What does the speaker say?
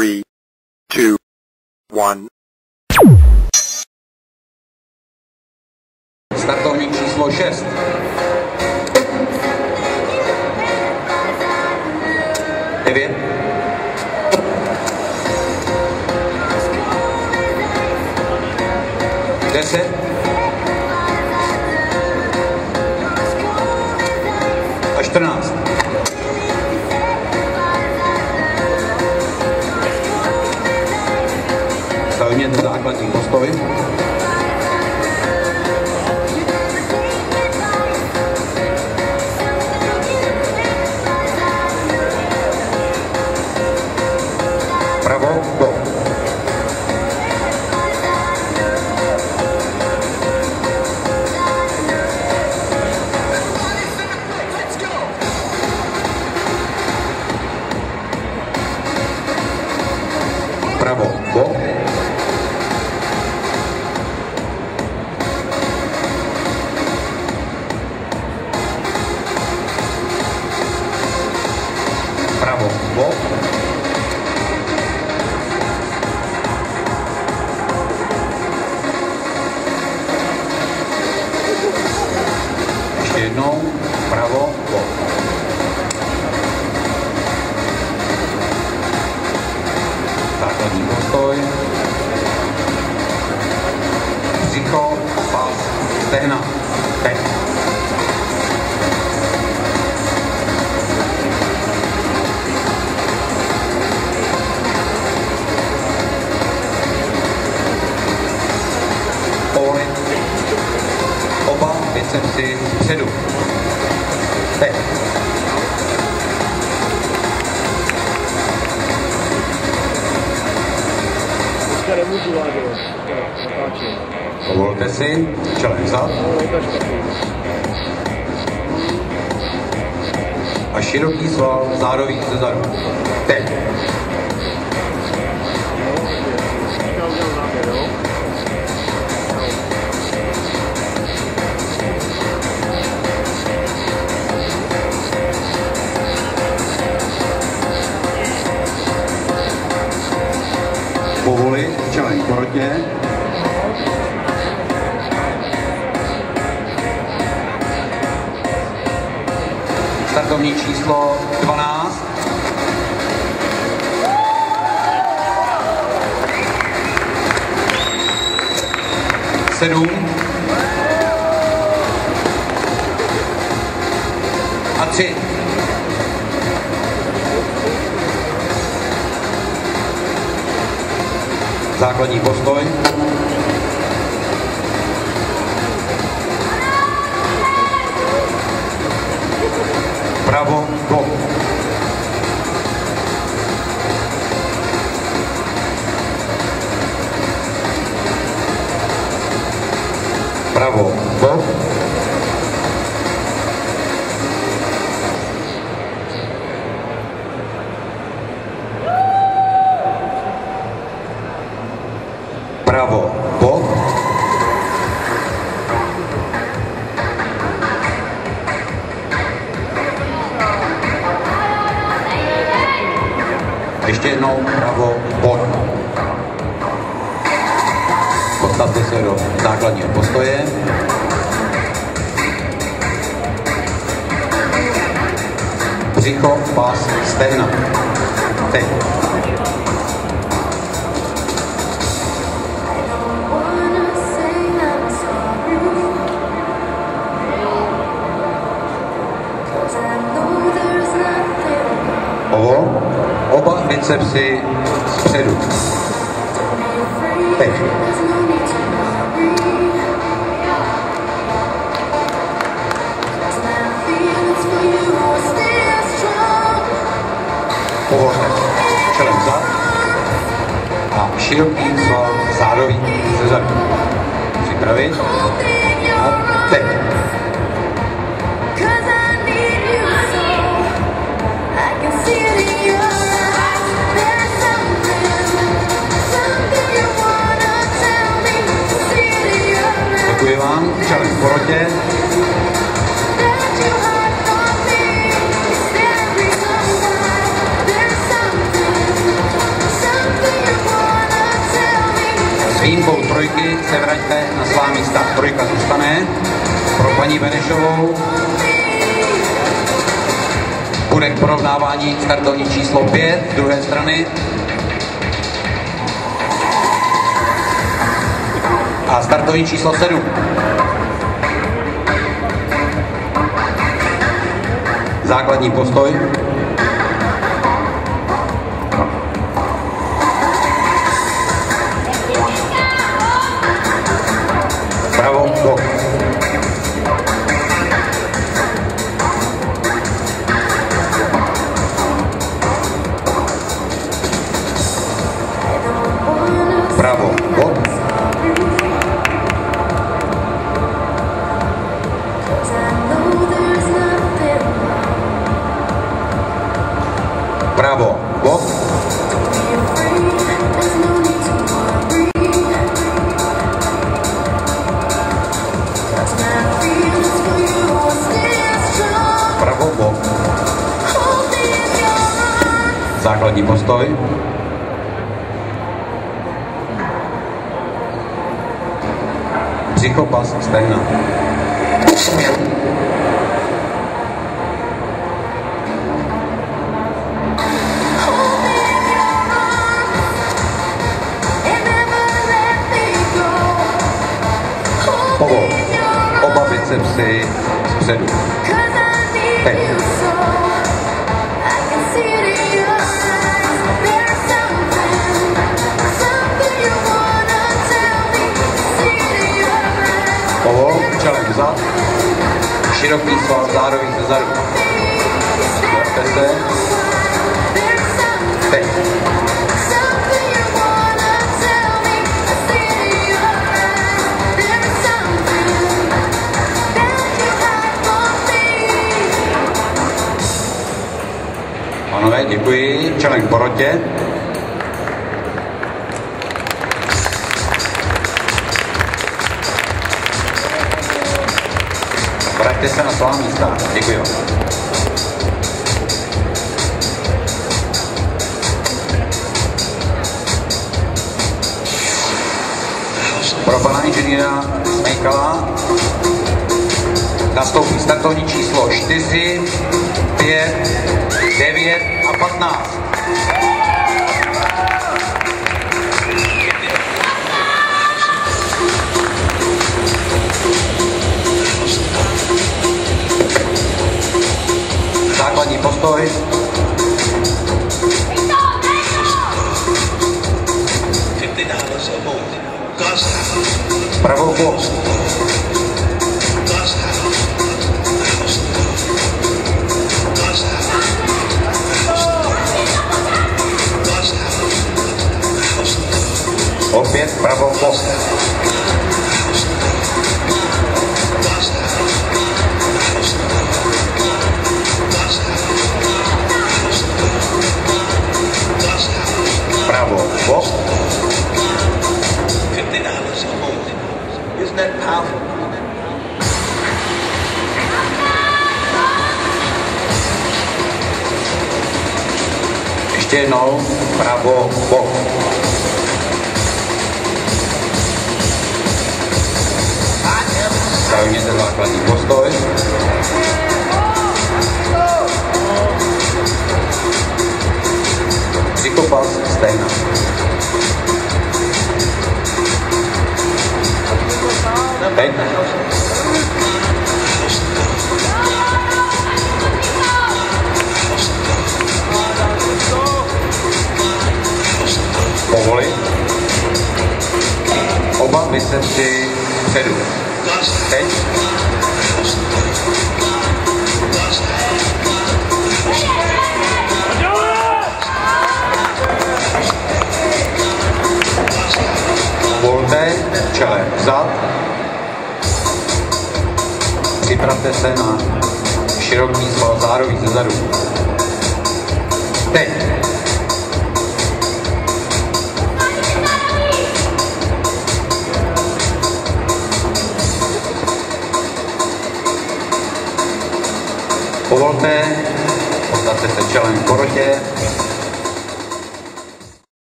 three, two, one. Startovní číslo 6. Devět. Deset. A čtrnáct. Zaujměte základní postoj. Stehna. Teď. Pohled. Oba bicepsy předu. Teď. Teďka nemůžu vádět. Natáčím. Povolte si, čelem vzad a široký sval zádový ze zadu. Teď. Teďka udělám záběr, jo? Startovní číslo 12. Sedm. A tři. Základní postoj. Pravo, go. Pravo, pravo, bod. Postavte se do základního postoje. Břicho, pas, stehna. Teď. Oba bicepsy zpředu. Teď. Pohoře. Čelem vzad. A široký sval zádový ze zadu. Připravit. S výjimkou trojky se vraťte na svá místa. Trojka zůstane pro paní Benešovou. Bude k porovnávání startovní číslo 5 z druhé strany. A startovní číslo 7. Základní postoj. Bravo, bok. Bravo, bok. Bravo, bok. Bravo, Základní postoj. Psychopas stehna. Povol. Oba bicepsy zpředu. Vzad. Široký sval zároveň ze zadu. Vrte se. Teď. Děkuji. Čelem k porotě. Vraťte se na svá místa. Děkuji vám. Pro pana inženýra Smejkala nastoupí startovní číslo 4, 5, 9 a 15. pravou box. God's house. House. God's house. God's house. Pravou box. Fifty dollars or more. Isn't that powerful? Ještě jednou pravou box. Zaujměte základní postoj. Psychopas stejná. Teď. Povoli. Oba bicepsy předu. Volte čele vzad. Připravte se na široký sval zároveň ze zadu. Teď. Povolte, postavte se čelem k porotě,